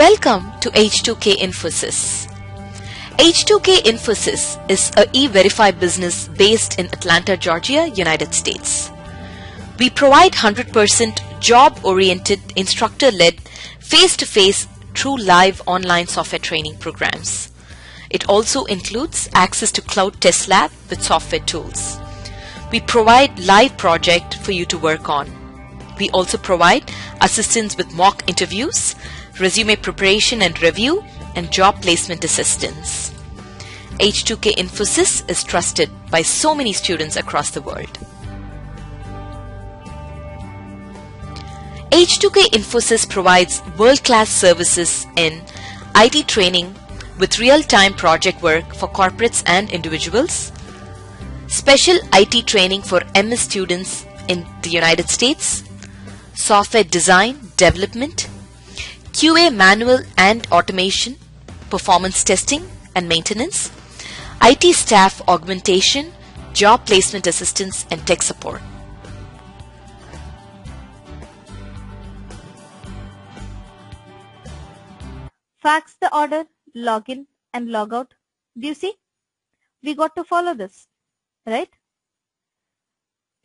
Welcome to H2K Infosys. H2K Infosys is a e-verify business based in Atlanta, Georgia, United States. We provide 100% job-oriented, instructor-led, face-to-face, true live online software training programs. It also includes access to Cloud Test Lab with software tools. We provide live project for you to work on. We also provide assistance with mock interviews, resume preparation and review, and job placement assistance. H2K Infosys is trusted by so many students across the world. H2K Infosys provides world-class services in IT training with real-time project work for corporates and individuals, special IT training for MS students in the United States, software design, development, QA manual and automation, performance testing and maintenance, IT staff augmentation, job placement assistance and tech support. fax the order, login and log out. Do you see? We got to follow this, right?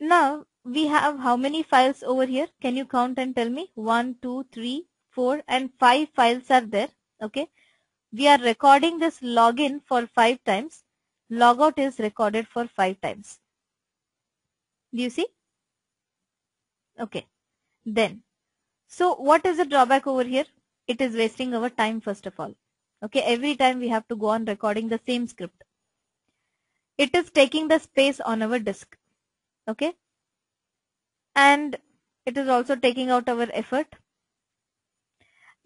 Now we have how many files over here? Can you count and tell me? One, two, three, four and five files are there. Okay. We are recording this login for five times. Logout is recorded for five times. Do you see? Okay. Then, so what is the drawback over here? It is wasting our time first of all. Okay. Every time we have to go on recording the same script. It is taking the space on our disk. Okay. And it is also taking out our effort.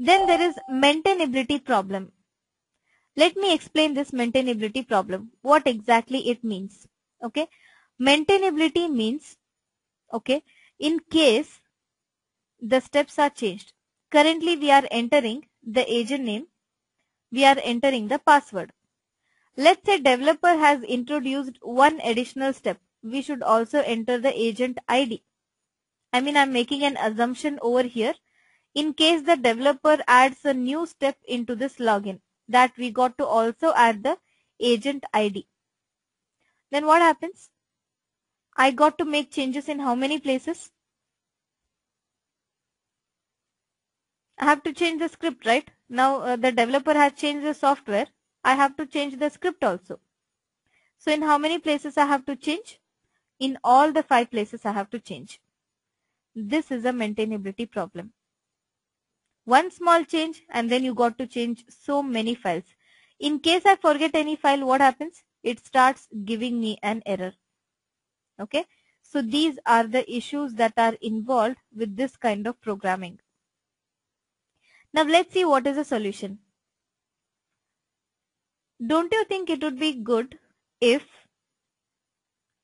Then there is maintainability problem. Let me explain this maintainability problem. What exactly it means. Okay. Maintainability means, okay, in case the steps are changed. Currently we are entering the agent name. We are entering the password. Let's say developer has introduced one additional step. We should also enter the agent ID. I mean, I'm making an assumption over here. In case the developer adds a new step into this login that we got to also add the agent ID. Then what happens? I got to make changes in how many places? I have to change the script, right? Now uh, the developer has changed the software. I have to change the script also. So in how many places I have to change? In all the five places I have to change. This is a maintainability problem. One small change and then you got to change so many files. In case I forget any file, what happens? It starts giving me an error. Okay. So these are the issues that are involved with this kind of programming. Now let's see what is the solution. Don't you think it would be good if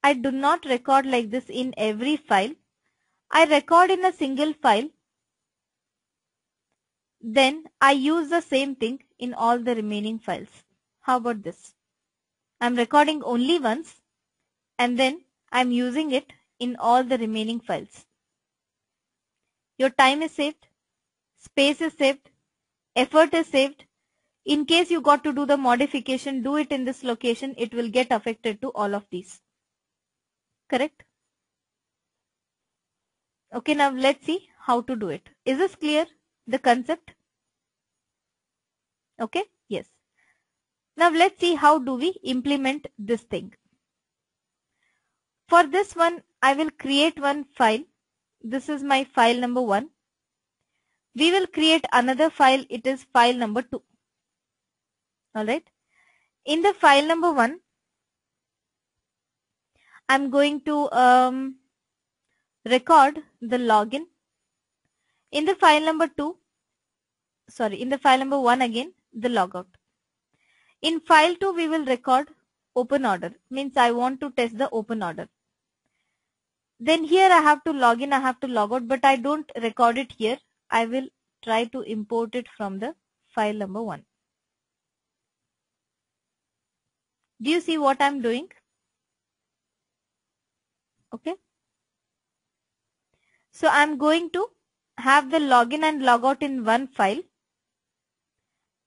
I do not record like this in every file I record in a single file. Then I use the same thing in all the remaining files. How about this? I'm recording only once and then I'm using it in all the remaining files. Your time is saved, space is saved, effort is saved. In case you got to do the modification, do it in this location. It will get affected to all of these. Correct? Okay, now let's see how to do it. Is this clear, the concept? Okay, yes. Now let's see how do we implement this thing. For this one, I will create one file. This is my file number one. We will create another file. It is file number two. Alright. In the file number one, I'm going to um, record the login. In the file number 2, sorry, in the file number 1 again, the logout. In file 2, we will record open order, means I want to test the open order. Then here I have to log in, I have to log out, but I don't record it here. I will try to import it from the file number 1. Do you see what I'm doing? Okay. So I'm going to have the login and logout in one file.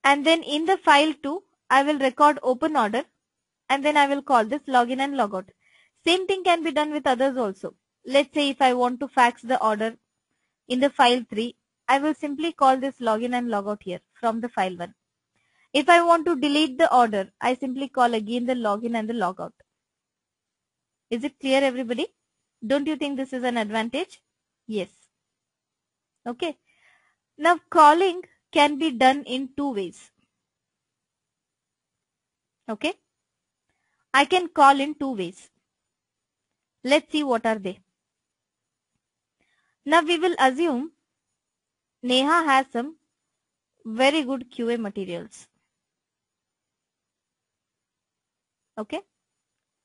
And then in the file 2, I will record open order and then I will call this login and logout. Same thing can be done with others also. Let's say if I want to fax the order in the file 3, I will simply call this login and logout here from the file 1. If I want to delete the order, I simply call again the login and the logout. Is it clear everybody? Don't you think this is an advantage? Yes. Okay. Now calling can be done in two ways. Okay. I can call in two ways. Let's see what are they. Now we will assume Neha has some very good QA materials. Okay.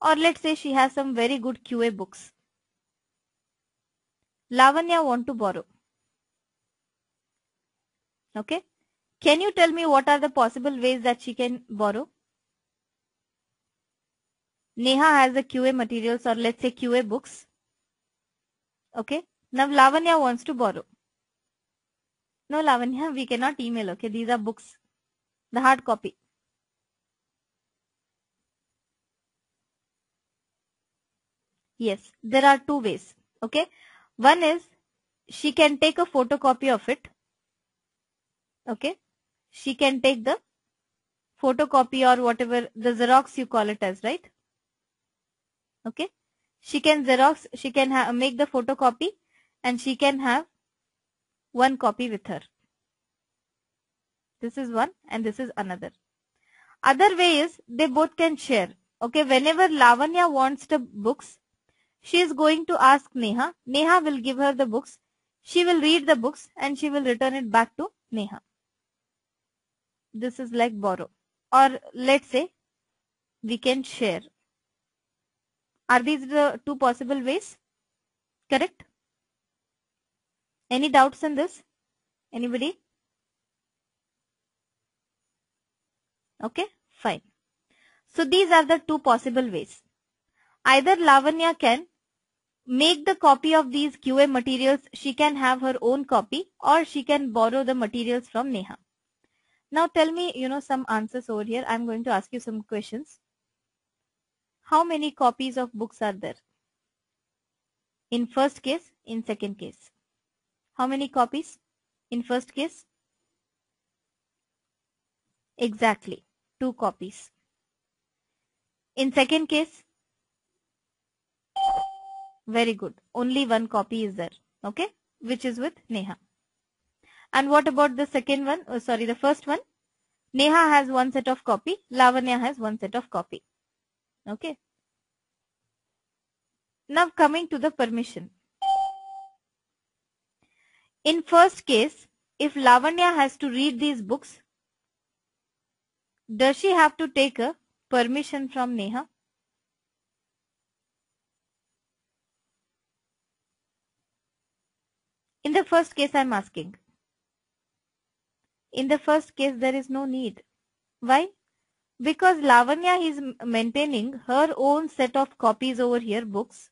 Or let's say she has some very good QA books. Lavanya want to borrow. Okay. Can you tell me what are the possible ways that she can borrow? Neha has the QA materials or let's say QA books. Okay. Now Lavanya wants to borrow. No Lavanya, we cannot email. Okay. These are books. The hard copy. Yes, there are two ways. Okay. One is she can take a photocopy of it. Okay. She can take the photocopy or whatever the Xerox you call it as, right? Okay. She can Xerox, she can make the photocopy and she can have one copy with her. This is one and this is another. Other way is they both can share. Okay. Whenever Lavanya wants the books, she is going to ask Neha. Neha will give her the books. She will read the books and she will return it back to Neha. This is like borrow. Or let's say we can share. Are these the two possible ways? Correct? Any doubts in this? Anybody? Okay, fine. So these are the two possible ways. Either Lavanya can make the copy of these QA materials, she can have her own copy or she can borrow the materials from Neha. Now tell me, you know, some answers over here. I'm going to ask you some questions. How many copies of books are there? In first case, in second case. How many copies? In first case? Exactly, two copies. In second case, very good. Only one copy is there. Okay. Which is with Neha. And what about the second one? Oh, sorry, the first one. Neha has one set of copy. Lavanya has one set of copy. Okay. Now coming to the permission. In first case, if Lavanya has to read these books, does she have to take a permission from Neha? In the first case, I'm asking. In the first case, there is no need. Why? Because Lavanya is maintaining her own set of copies over here, books.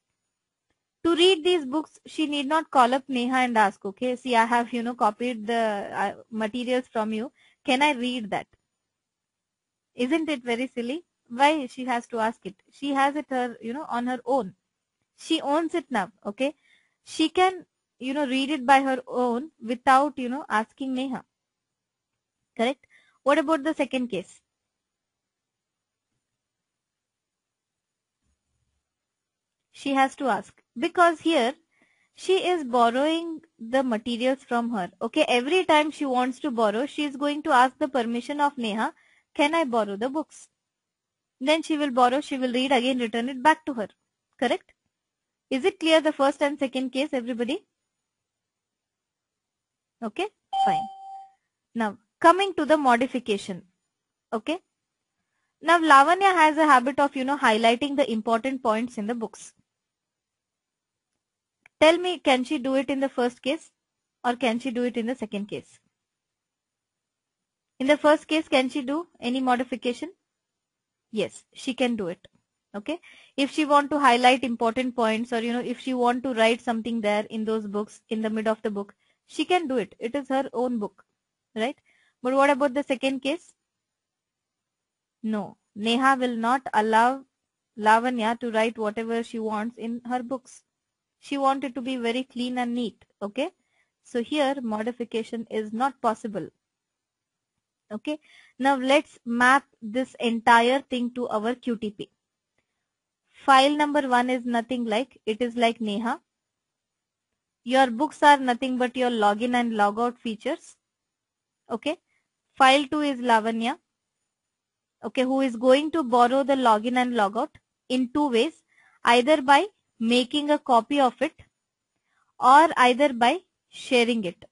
To read these books, she need not call up Neha and ask, okay, see, I have, you know, copied the uh, materials from you. Can I read that? Isn't it very silly? Why she has to ask it? She has it her, you know, on her own. She owns it now, okay? She can you know, read it by her own without, you know, asking Neha. Correct? What about the second case? She has to ask because here she is borrowing the materials from her. Okay, every time she wants to borrow, she is going to ask the permission of Neha, can I borrow the books? Then she will borrow, she will read again, return it back to her. Correct? Is it clear the first and second case, everybody? Okay, fine. Now coming to the modification. Okay. Now Lavanya has a habit of, you know, highlighting the important points in the books. Tell me, can she do it in the first case or can she do it in the second case? In the first case, can she do any modification? Yes, she can do it. Okay. If she want to highlight important points or, you know, if she want to write something there in those books in the mid of the book, she can do it. It is her own book, right? But what about the second case? No, Neha will not allow Lavanya to write whatever she wants in her books. She wanted to be very clean and neat. Okay. So here modification is not possible. Okay. Now let's map this entire thing to our QTP. File number one is nothing like, it is like Neha. Your books are nothing but your login and logout features. Okay. File 2 is Lavanya. Okay, who is going to borrow the login and logout in two ways. Either by making a copy of it or either by sharing it.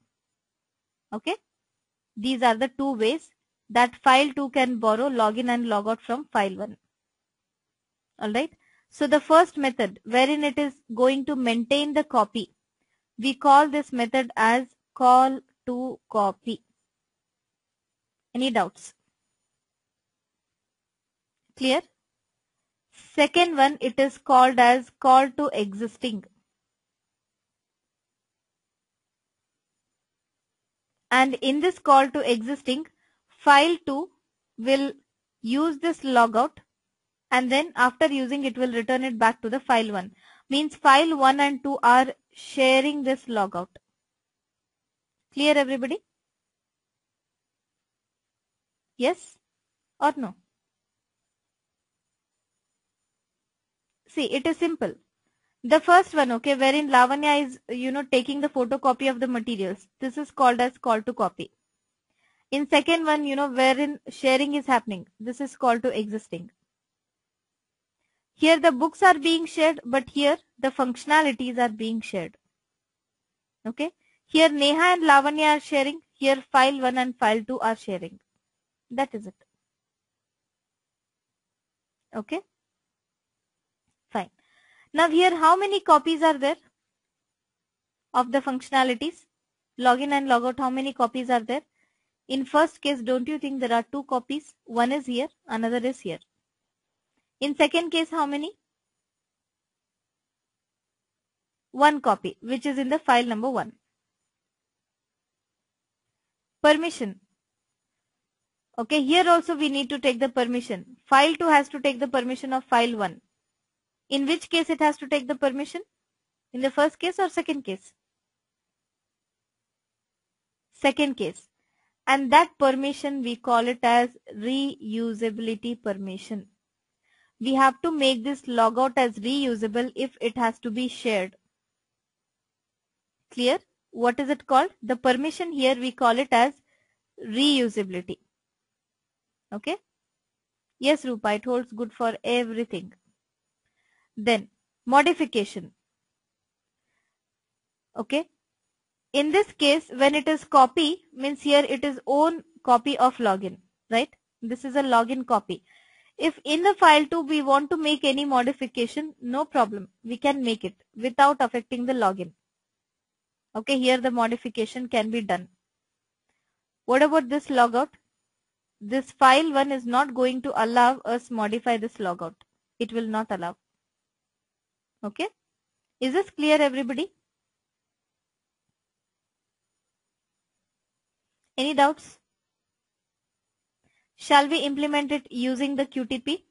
Okay. These are the two ways that file 2 can borrow login and logout from file 1. Alright. So the first method wherein it is going to maintain the copy we call this method as call to copy. Any doubts? Clear? Second one, it is called as call to existing. And in this call to existing, file 2 will use this logout and then after using it will return it back to the file 1. Means file 1 and 2 are sharing this logout. Clear everybody? Yes or no? See, it is simple. The first one, okay, wherein Lavanya is, you know, taking the photocopy of the materials. This is called as call to copy. In second one, you know, wherein sharing is happening. This is call to existing. Here the books are being shared, but here the functionalities are being shared. Okay. Here Neha and Lavanya are sharing. Here file 1 and file 2 are sharing. That is it. Okay. Fine. Now here how many copies are there of the functionalities? Login and logout how many copies are there? In first case don't you think there are two copies? One is here, another is here. In second case, how many? One copy, which is in the file number one. Permission. Okay, here also we need to take the permission. File 2 has to take the permission of file 1. In which case it has to take the permission? In the first case or second case? Second case. And that permission we call it as reusability permission we have to make this logout as reusable if it has to be shared. Clear? What is it called? The permission here we call it as reusability. Okay? Yes, Rupa, it holds good for everything. Then modification. Okay? In this case, when it is copy, means here it is own copy of login, right? This is a login copy. If in the file 2 we want to make any modification, no problem. We can make it without affecting the login. Okay, here the modification can be done. What about this logout? This file 1 is not going to allow us modify this logout. It will not allow. Okay. Is this clear everybody? Any doubts? Shall we implement it using the QTP?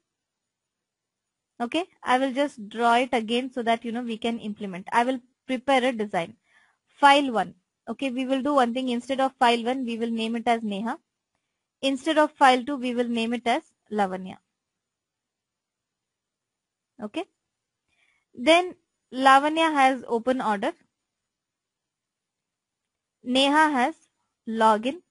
Okay, I will just draw it again so that you know we can implement. I will prepare a design. File 1. Okay, we will do one thing. Instead of file 1, we will name it as Neha. Instead of file 2, we will name it as Lavanya. Okay. Then Lavanya has open order. Neha has login.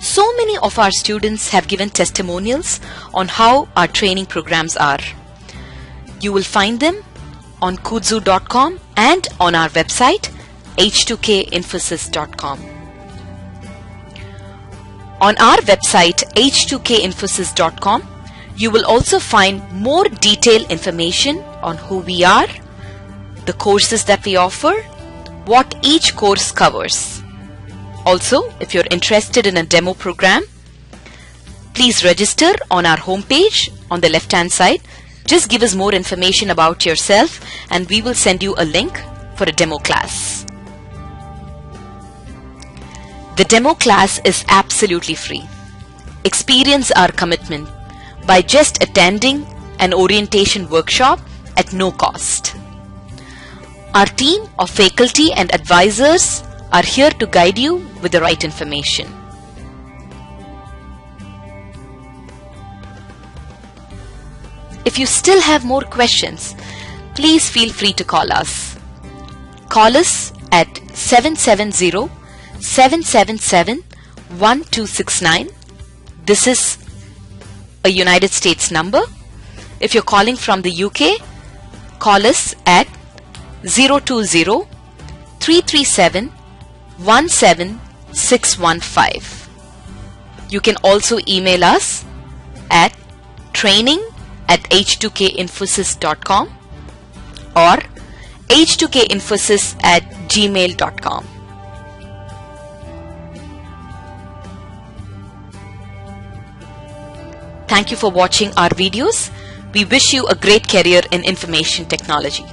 So many of our students have given testimonials on how our training programs are. You will find them on kudzu.com and on our website h2kinfosys.com. On our website h2kinfosys.com, you will also find more detailed information on who we are, the courses that we offer, what each course covers. Also, if you're interested in a demo program, please register on our homepage on the left hand side Just give us more information about yourself and we will send you a link for a demo class. The demo class is absolutely free. Experience our commitment by just attending an orientation workshop at no cost. Our team of faculty and advisors are here to guide you with the right information. If you still have more questions, please feel free to call us. Call us at 770 777 1269. This is a United States number. If you're calling from the UK, call us at 020 337 17615. You can also email us at training at h2kinfosys.com or h2kinfosys at gmail.com. Thank you for watching our videos. We wish you a great career in information technology.